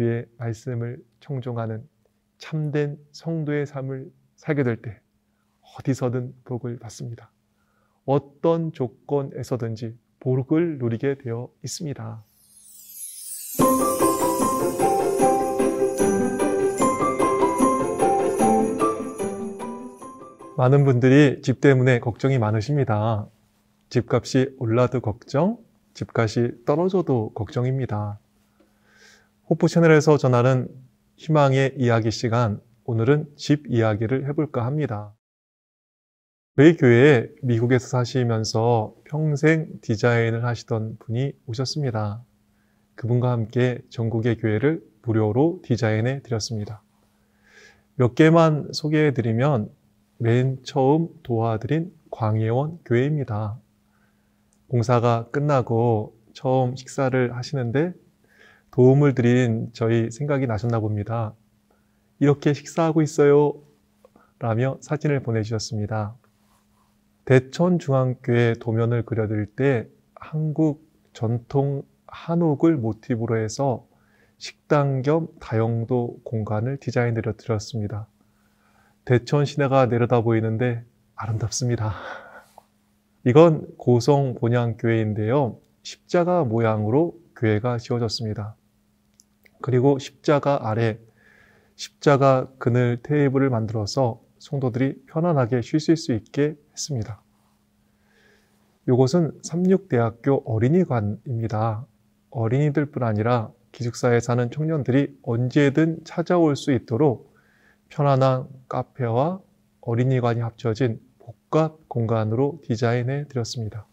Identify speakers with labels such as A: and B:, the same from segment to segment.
A: 주의 말씀을 청종하는 참된 성도의 삶을 살게 될 때 어디서든 복을 받습니다. 어떤 조건에서든지 복을 누리게 되어 있습니다. 많은 분들이 집 때문에 걱정이 많으십니다. 집값이 올라도 걱정, 집값이 떨어져도 걱정입니다. 호프 채널에서 전하는 희망의 이야기 시간, 오늘은 집 이야기를 해볼까 합니다. 저희 교회에 미국에서 사시면서 평생 디자인을 하시던 분이 오셨습니다. 그분과 함께 전국의 교회를 무료로 디자인해 드렸습니다. 몇 개만 소개해 드리면 맨 처음 도와드린 광예원 교회입니다. 공사가 끝나고 처음 식사를 하시는데 도움을 드린 저희 생각이 나셨나 봅니다. 이렇게 식사하고 있어요. 라며 사진을 보내주셨습니다. 대천중앙교회 도면을 그려드릴 때 한국 전통 한옥을 모티브로 해서 식당 겸 다용도 공간을 디자인해 드렸습니다. 대천 시내가 내려다 보이는데 아름답습니다. 이건 고성 본향교회인데요. 십자가 모양으로 교회가 지어졌습니다. 그리고 십자가 아래 십자가 그늘 테이블을 만들어서 성도들이 편안하게 쉬실 수 있게 했습니다. 이곳은 삼육대학교 어린이관입니다. 어린이들뿐 아니라 기숙사에 사는 청년들이 언제든 찾아올 수 있도록 편안한 카페와 어린이관이 합쳐진 복합 공간으로 디자인해 드렸습니다.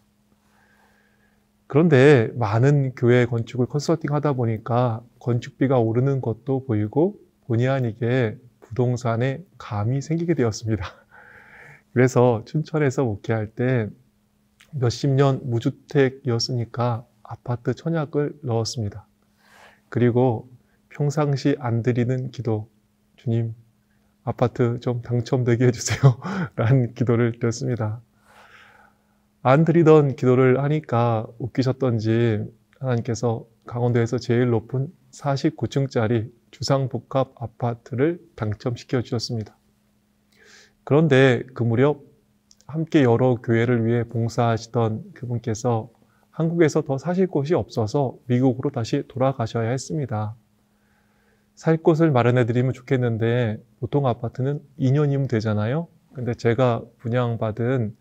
A: 그런데 많은 교회 건축을 컨설팅 하다 보니까 건축비가 오르는 것도 보이고 본의 아니게 부동산에 감이 생기게 되었습니다. 그래서 춘천에서 목회할 때 몇십 년 무주택이었으니까 아파트 청약을 넣었습니다. 그리고 평상시 안 드리는 기도, 주님, 아파트 좀 당첨되게 해주세요. 라는 기도를 드렸습니다. 안 드리던 기도를 하니까 웃기셨던지 하나님께서 강원도에서 제일 높은 49층짜리 주상복합 아파트를 당첨시켜 주셨습니다. 그런데 그 무렵 함께 여러 교회를 위해 봉사하시던 그분께서 한국에서 더 사실 곳이 없어서 미국으로 다시 돌아가셔야 했습니다. 살 곳을 마련해 드리면 좋겠는데 보통 아파트는 2년이면 되잖아요. 근데 제가 분양받은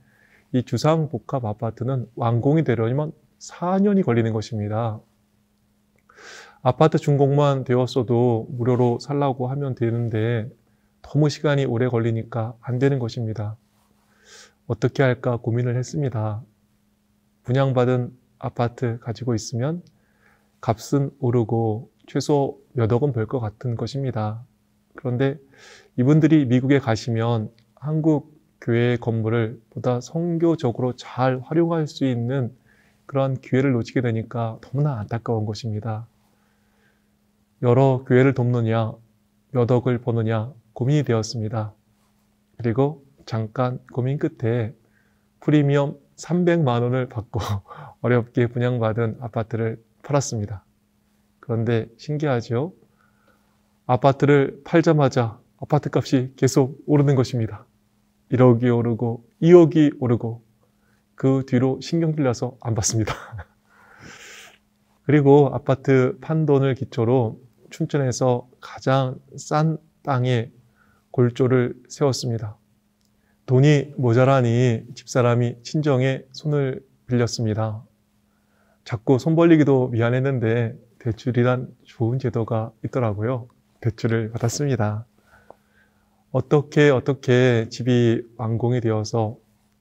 A: 이 주상 복합 아파트는 완공이 되려면 4년이 걸리는 것입니다. 아파트 준공만 되었어도 무료로 살라고 하면 되는데 너무 시간이 오래 걸리니까 안 되는 것입니다. 어떻게 할까 고민을 했습니다. 분양받은 아파트 가지고 있으면 값은 오르고 최소 몇억 원벌것 같은 것입니다. 그런데 이분들이 미국에 가시면 한국 교회의 건물을 보다 성교적으로 잘 활용할 수 있는 그런 기회를 놓치게 되니까 너무나 안타까운 것입니다. 여러 교회를 돕느냐, 몇 억을 버느냐 고민이 되었습니다. 그리고 잠깐 고민 끝에 프리미엄 300만 원을 받고 어렵게 분양받은 아파트를 팔았습니다. 그런데 신기하죠? 아파트를 팔자마자 아파트 값이 계속 오르는 것입니다. 1억이 오르고 2억이 오르고 그 뒤로 신경 들려서 안 받습니다. 그리고 아파트 판돈을 기초로 춘천에서 가장 싼 땅에 골조를 세웠습니다. 돈이 모자라니 집사람이 친정에 손을 빌렸습니다. 자꾸 손 벌리기도 미안했는데 대출이란 좋은 제도가 있더라고요. 대출을 받았습니다. 어떻게 어떻게 집이 완공이 되어서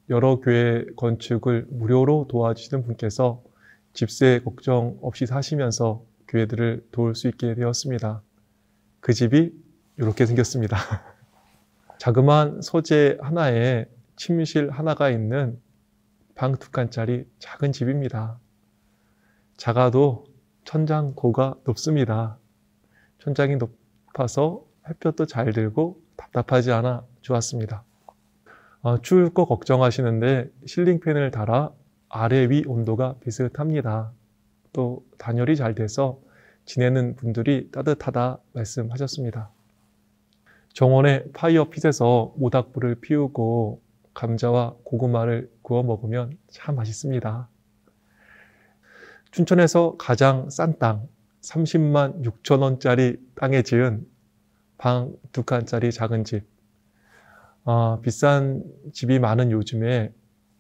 A: 여러 교회 건축을 무료로 도와주시는 분께서 집세 걱정 없이 사시면서 교회들을 도울 수 있게 되었습니다. 그 집이 이렇게 생겼습니다. 자그마한 소재 하나에 침실 하나가 있는 방 두 칸짜리 작은 집입니다. 작아도 천장 고가 높습니다. 천장이 높아서 햇볕도 잘 들고 답답하지 않아 좋았습니다. 어, 추울 거 걱정하시는데 실링팬을 달아 아래 위 온도가 비슷합니다. 또 단열이 잘 돼서 지내는 분들이 따뜻하다 말씀하셨습니다. 정원의 파이어핏에서 모닥불을 피우고 감자와 고구마를 구워 먹으면 참 맛있습니다. 춘천에서 가장 싼 땅, 30만 6천 원짜리 땅에 지은 방 두 칸짜리 작은 집. 아, 비싼 집이 많은 요즘에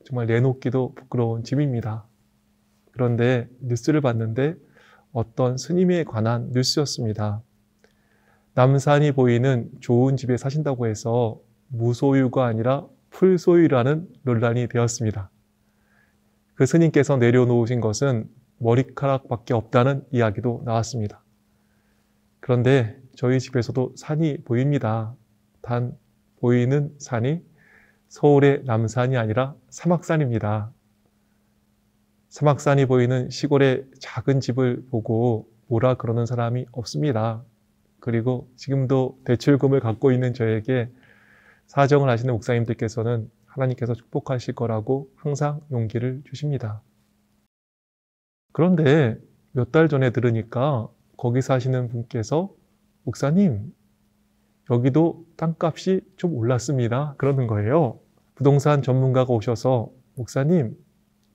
A: 정말 내놓기도 부끄러운 집입니다. 그런데 뉴스를 봤는데 어떤 스님에 관한 뉴스였습니다. 남산이 보이는 좋은 집에 사신다고 해서 무소유가 아니라 풀소유라는 논란이 되었습니다. 그 스님께서 내려놓으신 것은 머리카락밖에 없다는 이야기도 나왔습니다. 그런데 저희 집에서도 산이 보입니다. 단 보이는 산이 서울의 남산이 아니라 사막산입니다. 사막산이 보이는 시골의 작은 집을 보고 뭐라 그러는 사람이 없습니다. 그리고 지금도 대출금을 갖고 있는 저에게 사정을 하시는 목사님들께서는 하나님께서 축복하실 거라고 항상 용기를 주십니다. 그런데 몇 달 전에 들으니까 거기 사시는 분께서 목사님, 여기도 땅값이 좀 올랐습니다. 그러는 거예요. 부동산 전문가가 오셔서 목사님,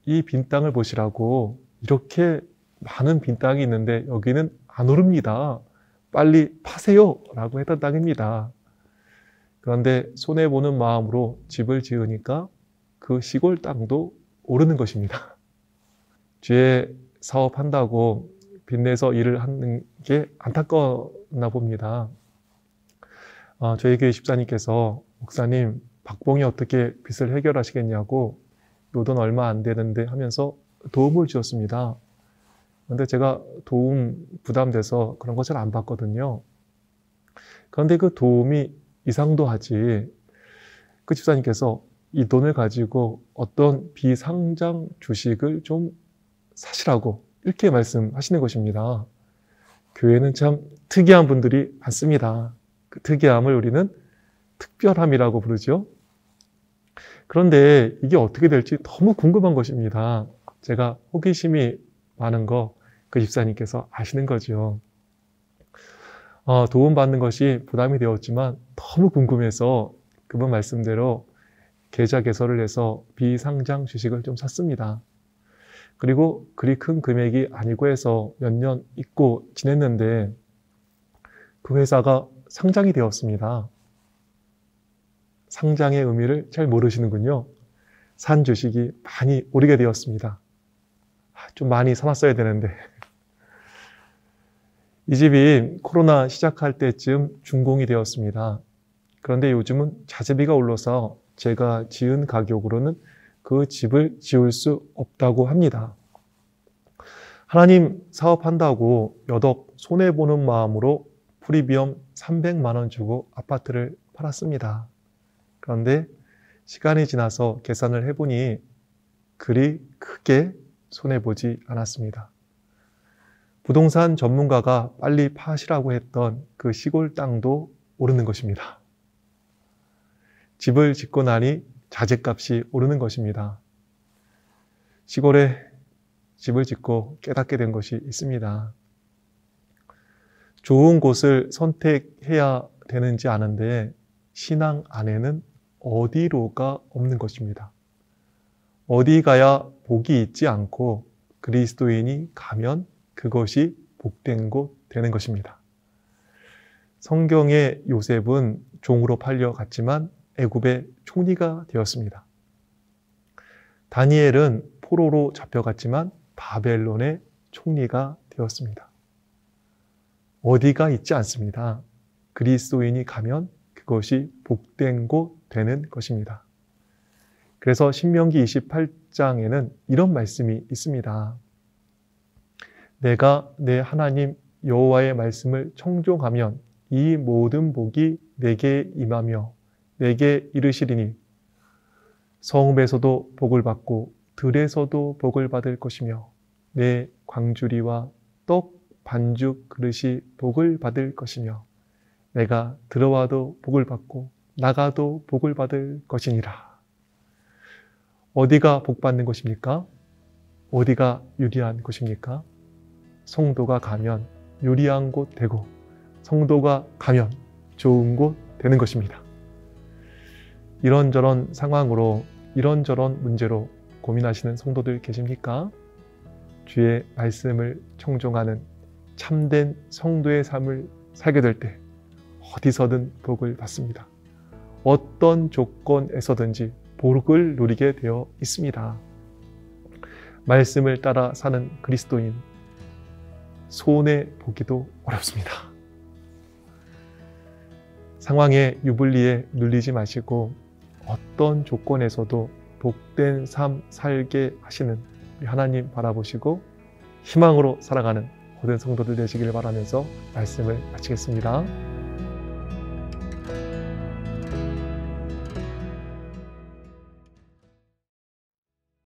A: 이 빈 땅을 보시라고 이렇게 많은 빈 땅이 있는데 여기는 안 오릅니다. 빨리 파세요. 라고 했던 땅입니다. 그런데 손해보는 마음으로 집을 지으니까 그 시골 땅도 오르는 것입니다. 뒤에 사업한다고 빚내서 일을 하는 게 안타까웠나 봅니다. 어, 저희 교회 집사님께서 목사님 박봉이 어떻게 빚을 해결하시겠냐고 요돈 얼마 안 되는데 하면서 도움을 주었습니다. 근데 제가 도움 부담돼서 그런 거 잘 안 받거든요. 그런데 그 도움이 이상도 하지. 그 집사님께서 이 돈을 가지고 어떤 비상장 주식을 좀 사시라고 이렇게 말씀하시는 것입니다. 교회는 참 특이한 분들이 많습니다. 그 특이함을 우리는 특별함이라고 부르죠. 그런데 이게 어떻게 될지 너무 궁금한 것입니다. 제가 호기심이 많은 거 그 집사님께서 아시는 거죠. 어, 도움받는 것이 부담이 되었지만 너무 궁금해서 그분 말씀대로 계좌 개설을 해서 비상장 주식을 좀 샀습니다. 그리고 그리 큰 금액이 아니고 해서 몇년 잊고 지냈는데 그 회사가 상장이 되었습니다. 상장의 의미를 잘 모르시는군요. 산 주식이 많이 오르게 되었습니다. 아, 좀 많이 사놨어야 되는데. 이 집이 코로나 시작할 때쯤 준공이 되었습니다. 그런데 요즘은 자재비가 올라서 제가 지은 가격으로는 그 집을 지을 수 없다고 합니다. 하나님 사업한다고 여덕 손해보는 마음으로 프리비엄 300만 원 주고 아파트를 팔았습니다. 그런데 시간이 지나서 계산을 해보니 그리 크게 손해보지 않았습니다. 부동산 전문가가 빨리 파시라고 했던 그 시골 땅도 오르는 것입니다. 집을 짓고 나니 자재값이 오르는 것입니다. 시골에 집을 짓고 깨닫게 된 것이 있습니다. 좋은 곳을 선택해야 되는지 아는데 신앙 안에는 어디로가 없는 것입니다. 어디 가야 복이 있지 않고 그리스도인이 가면 그것이 복된 곳 되는 것입니다. 성경의 요셉은 종으로 팔려갔지만 애굽의 총리가 되었습니다. 다니엘은 포로로 잡혀갔지만 바벨론의 총리가 되었습니다. 어디가 있지 않습니다. 그리스도인이 가면 그것이 복된 곳 되는 것입니다. 그래서 신명기 28장에는 이런 말씀이 있습니다. 내가 내 하나님 여호와의 말씀을 청종하면 이 모든 복이 내게 임하며 내게 이르시리니 성읍에서도 복을 받고 들에서도 복을 받을 것이며 내 광주리와 떡 반죽 그릇이 복을 받을 것이며 내가 들어와도 복을 받고 나가도 복을 받을 것이니라. 어디가 복 받는 것입니까? 어디가 유리한 것입니까? 성도가 가면 유리한 곳 되고 성도가 가면 좋은 곳 되는 것입니다. 이런저런 상황으로 이런저런 문제로 고민하시는 성도들 계십니까? 주의 말씀을 청종하는 참된 성도의 삶을 살게 될 때 어디서든 복을 받습니다. 어떤 조건에서든지 복을 누리게 되어 있습니다. 말씀을 따라 사는 그리스도인, 손에 보기도 어렵습니다. 상황의 유불리에 눌리지 마시고 어떤 조건에서도 복된 삶 살게 하시는 하나님 바라보시고 희망으로 살아가는 모든 성도들 되시길 바라면서 말씀을 마치겠습니다.